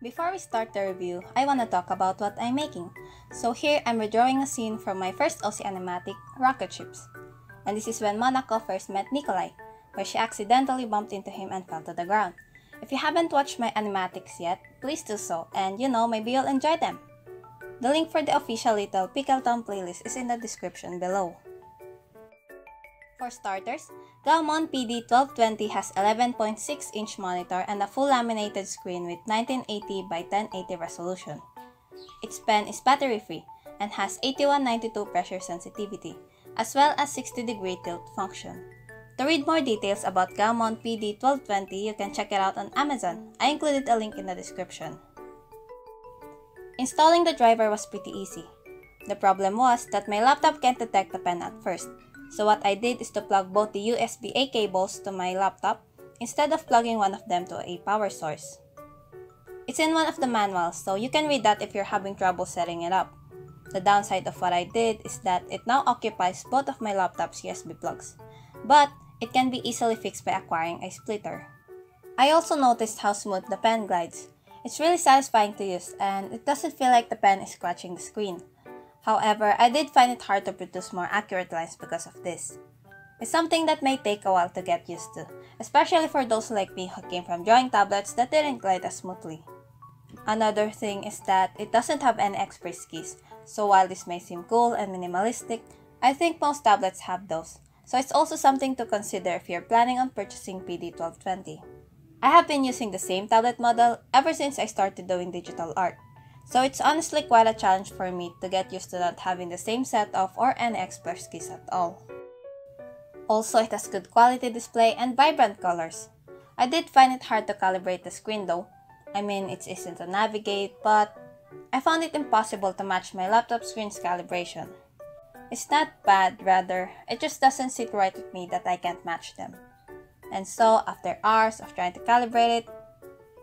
Before we start the review, I want to talk about what I'm making. So here, I'm redrawing a scene from my first OC animatic, Rocket Ships. And this is when Monako first met Nikolai, where she accidentally bumped into him and fell to the ground. If you haven't watched my animatics yet, please do so, and you know, maybe you'll enjoy them. The link for the official Little Pickletown playlist is in the description below. For starters, Gaomon PD1220 has 11.6-inch monitor and a full laminated screen with 1980 by 1080 resolution. Its pen is battery-free and has 8192 pressure sensitivity, as well as 60 degree tilt function. To read more details about Gaomon PD1220, you can check it out on Amazon. I included a link in the description. Installing the driver was pretty easy. The problem was that my laptop can't detect the pen at first, so what I did is to plug both the USB-A cables to my laptop instead of plugging one of them to a power source. It's in one of the manuals, so you can read that if you're having trouble setting it up. The downside of what I did is that it now occupies both of my laptop's USB plugs, but it can be easily fixed by acquiring a splitter. I also noticed how smooth the pen glides. It's really satisfying to use and it doesn't feel like the pen is scratching the screen. However, I did find it hard to produce more accurate lines because of this. It's something that may take a while to get used to, especially for those like me who came from drawing tablets that didn't glide as smoothly. Another thing is that it doesn't have any express keys, so while this may seem cool and minimalistic, I think most tablets have those, so it's also something to consider if you're planning on purchasing PD1220. I have been using the same tablet model ever since I started doing digital art. So it's honestly quite a challenge for me to get used to not having the same set of or any express keys at all. Also, it has good quality display and vibrant colors. I did find it hard to calibrate the screen though. I mean, it's easy to navigate, but I found it impossible to match my laptop screen's calibration. It's not bad, rather, it just doesn't sit right with me that I can't match them. And so, after hours of trying to calibrate it,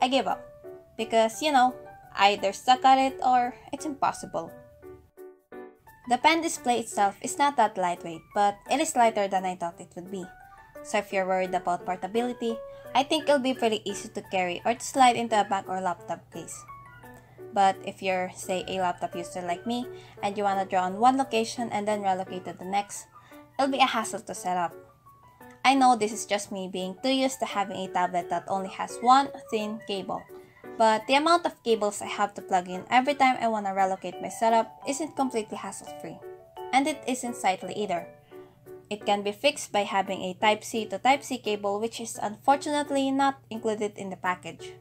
I gave up. Because, you know, either stuck at it or it's impossible. The pen display itself is not that lightweight, but it is lighter than I thought it would be. So if you're worried about portability, I think it'll be pretty easy to carry or to slide into a bag or laptop case. But if you're, say, a laptop user like me, and you want to draw on one location and then relocate to the next, it'll be a hassle to set up. I know this is just me being too used to having a tablet that only has one thin cable, but the amount of cables I have to plug in every time I want to relocate my setup isn't completely hassle-free. And it isn't sightly either. It can be fixed by having a Type-C to Type-C cable which is unfortunately not included in the package.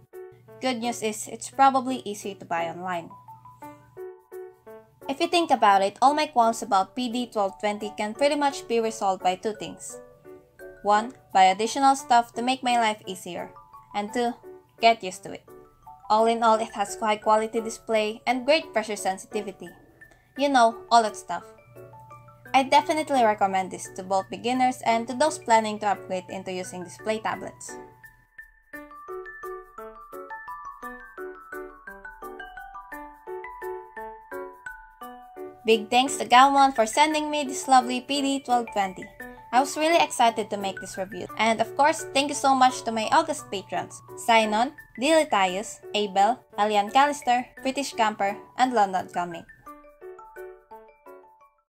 Good news is it's probably easy to buy online. If you think about it, all my qualms about PD1220 can pretty much be resolved by two things. 1. Buy additional stuff to make my life easier. And 2. Get used to it. All in all, it has high quality display and great pressure sensitivity. You know, all that stuff. I definitely recommend this to both beginners and to those planning to upgrade into using display tablets. Big thanks to Gaomon for sending me this lovely PD1220. I was really excited to make this review. And of course, thank you so much to my August patrons, Sinon, Dilitaius, Abel, Alian Callister, British Camper, and London Comic.